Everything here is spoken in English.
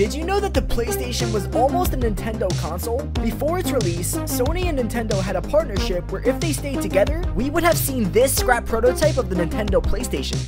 Did you know that the PlayStation was almost a Nintendo console? Before its release, Sony and Nintendo had a partnership where if they stayed together, we would have seen this scrap prototype of the Nintendo PlayStation.